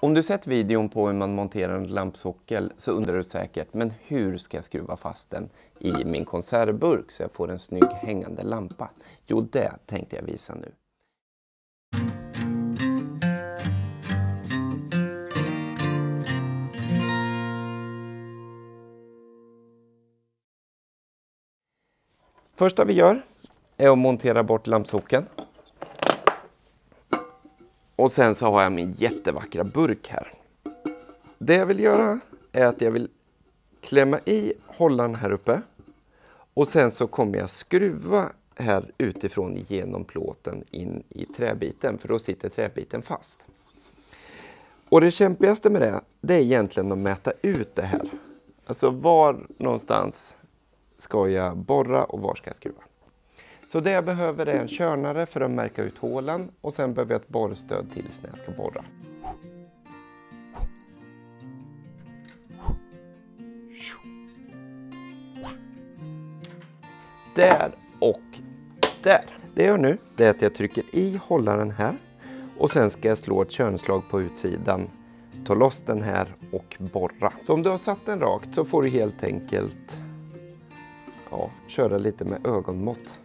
Om du sett videon på hur man monterar en lampsockel så undrar du säkert, men hur ska jag skruva fast den i min konservburk så jag får en snygg hängande lampa? Jo, det tänkte jag visa nu. Första vi gör är att montera bort lampsockeln. Och sen så har jag min jättevackra burk här. Det jag vill göra är att jag vill klämma i hållaren här uppe och sen så kommer jag skruva här utifrån genom plåten in i träbiten för då sitter träbiten fast. Och det kämpigaste med det, det är egentligen att mäta ut det här. Alltså var någonstans ska jag borra och var ska jag skruva? Så det jag behöver är en körnare för att märka ut hålen och sen behöver jag ett borrstöd tills när jag ska borra. Där och där. Det jag gör nu det är att jag trycker i hållaren här och sen ska jag slå ett körnslag på utsidan, ta loss den här och borra. Så om du har satt den rakt så får du helt enkelt ja, köra lite med ögonmått.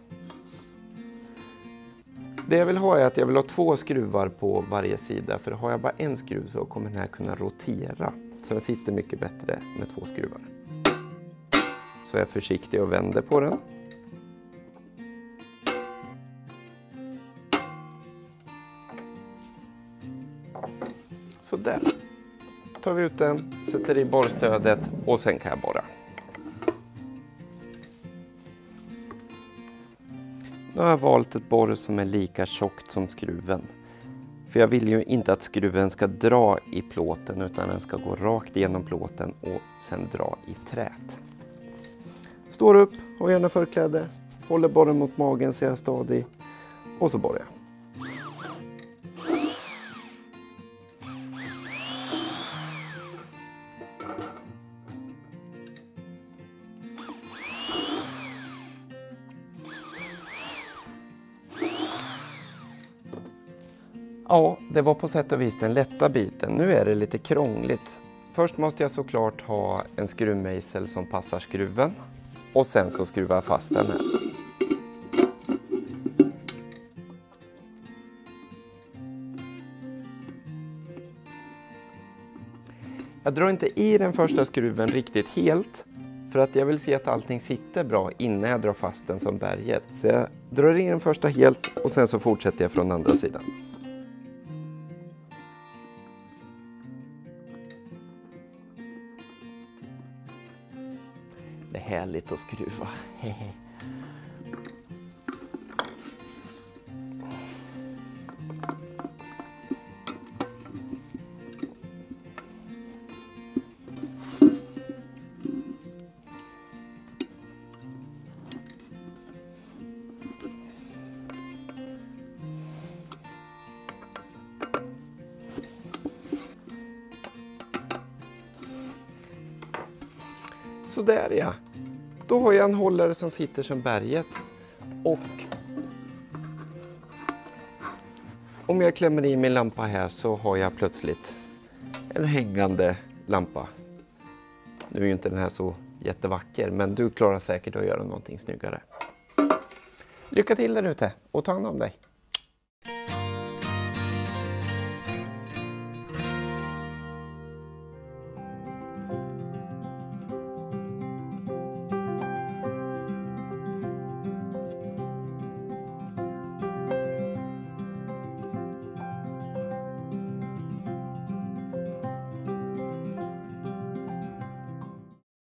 Det jag vill ha är att jag vill ha två skruvar på varje sida för har jag bara en skruv så kommer den här kunna rotera. Så den sitter mycket bättre med två skruvar. Så jag är försiktig och vänder på den. Så där. tar vi ut den, sätter i borrstödet och sen kan jag borra. Nu har jag valt ett borr som är lika tjockt som skruven. För jag vill ju inte att skruven ska dra i plåten utan den ska gå rakt igenom plåten och sen dra i trät. Står upp, har gärna förkläde, håller borren mot magen så jag är stadig och så borrar jag. Ja, det var på sätt och vis den lätta biten. Nu är det lite krångligt. Först måste jag såklart ha en skruvmejsel som passar skruven. Och sen så skruvar jag fast den här. Jag drar inte i den första skruven riktigt helt för att jag vill se att allting sitter bra innan jag drar fast den som berget. Så jag drar i den första helt och sen så fortsätter jag från andra sidan. Det är härligt att skruva. Sådär ja. Då har jag en hållare som sitter som berget. Och om jag klämmer i min lampa här så har jag plötsligt en hängande lampa. Nu är ju inte den här så jättevacker men du klarar säkert att göra någonting snyggare. Lycka till där ute och ta hand om dig.